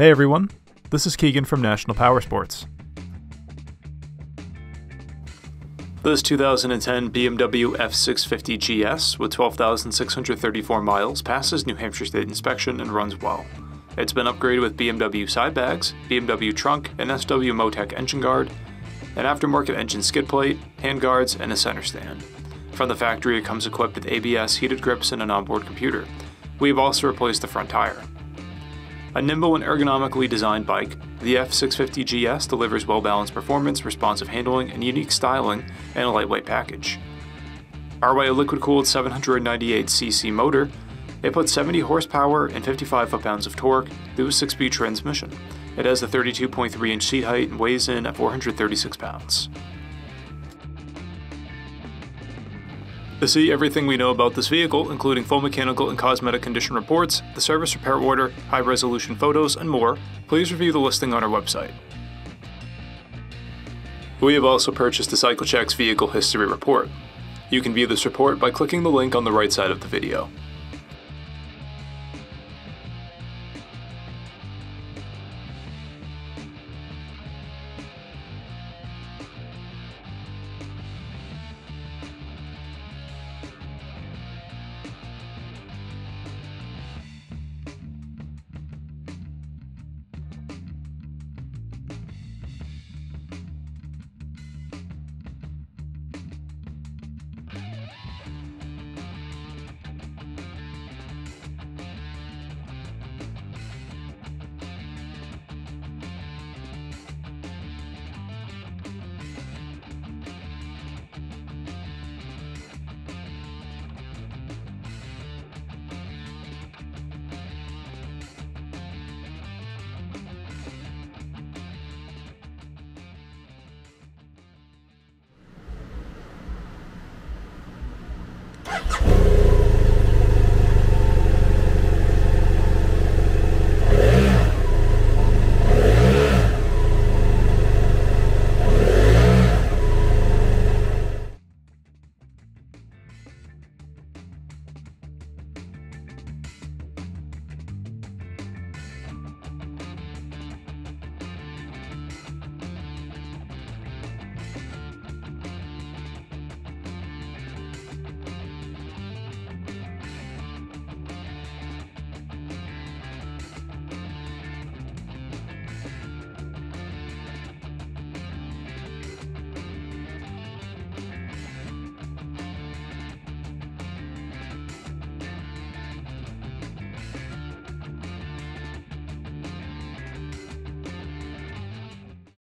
Hey everyone, this is Keegan from National Powersports. This 2010 BMW F650 GS with 12,634 miles passes New Hampshire State inspection and runs well. It's been upgraded with BMW side bags, BMW trunk, an SW Motech engine guard, an aftermarket engine skid plate, handguards, and a center stand. From the factory, it comes equipped with ABS, heated grips, and an onboard computer. We've also replaced the front tire. A nimble and ergonomically designed bike, the F650 GS delivers well-balanced performance, responsive handling, and unique styling in a lightweight package. Powered by a liquid-cooled 798cc motor, it puts 70 horsepower and 55 foot-pounds of torque through a 6-speed transmission. It has a 32.3-inch seat height and weighs in at 436 pounds. To see everything we know about this vehicle, including full mechanical and cosmetic condition reports, the service repair order, high resolution photos, and more, please review the listing on our website. We have also purchased the CycleCheck's Vehicle History Report. You can view this report by clicking the link on the right side of the video.